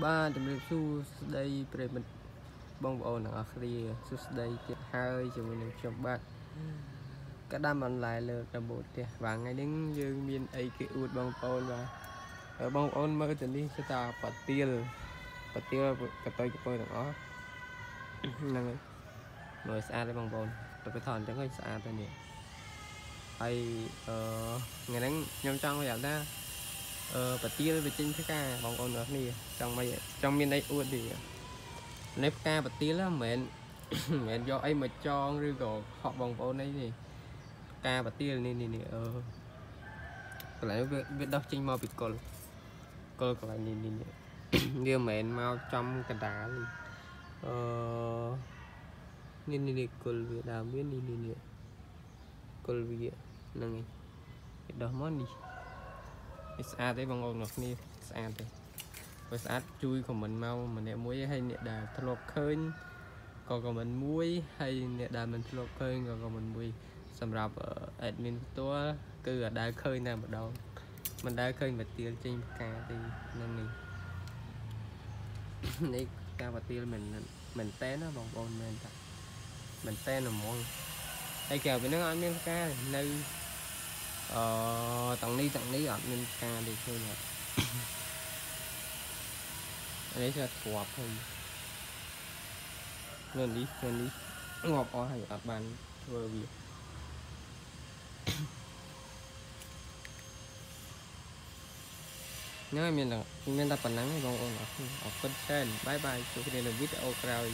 បាទជំរាបសួស្ដីប្រិមិត្តបងប្អូនទាំងអស់គ្នាសួស្ដីទៀតហើយជាមួយនឹងខ្ញុំបាទកដាំអនឡាញលើដំបូងផ្ទះបាទថ្ងៃនេះយើងមានអីគេអួតបងប្អូនបាទហើយបងប្អូនមើលទៅនេះគឺថាប៉ាទៀលប៉ាទៀលកតុយកពើទាំងអស់ហ្នឹងហើយមើលស្អាតទេបងប្អូនទៅទៅថតអញ្ចឹងហើយស្អាតទៅនេះហើយអឺថ្ងៃហ្នឹងខ្ញុំចង់ប្រាប់ថា អឺប៉ាទៀលវាចេញផ្កាបងប្អូនទាំងគ្នាចង់មិនចង់មានអីអួតទេនេះផ្កាប៉ាទៀលហ្នឹងមិនមែនមិនមែនយកអីមកចងឬក៏ខកបងប្អូនអីនេះផ្កាប៉ាទៀលនេះនេះនេះអឺកន្លែងវាវាដោះចេញមកពីកុលកុលកន្លែងនេះនេះនេះវាមិនមែនមកចំកណ្ដាលអឺនេះនេះនេះកុលវាដើមវានេះនេះនេះកុលវាហ្នឹងឯងវាដោះមកនេះ វាស្អាតទេបងប្អូនអ្នកគ្នាស្អាតទេបើស្អាតជួយខមមិនមកម្នាក់មួយហើយអ្នកដែលធ្លាប់ឃើញក៏ខមមិនមួយហើយអ្នកដែលមិនធ្លាប់ឃើញក៏ខមមិនមួយសម្រាប់ admin ផ្ទាល់គឺអត់ដែលឃើញតែម្ដងមិនដែលឃើញបាទៀលចេញផ្កាទេហ្នឹងនេះនេះផ្កាបាទៀលមិនមែនតែនណាបងប្អូនមែនតាមែនតែនហ្មងហើយក្រៅពីហ្នឹងអត់មានផ្កានៅអឺ ទាំងនេះទាំងនេះអត់មានផ្កាទេឃើញអត់នេះគឺធ្វាប់ហើយនៅនេះនៅនេះងាប់អស់ហើយអត់បានធ្វើវាហ្នឹងហើយមានតែមានតែប៉ុណ្ណឹងឯងបងប្អូនអរគុណច្រើនបាយបាយជួបគ្នានៅវីដេអូក្រោយ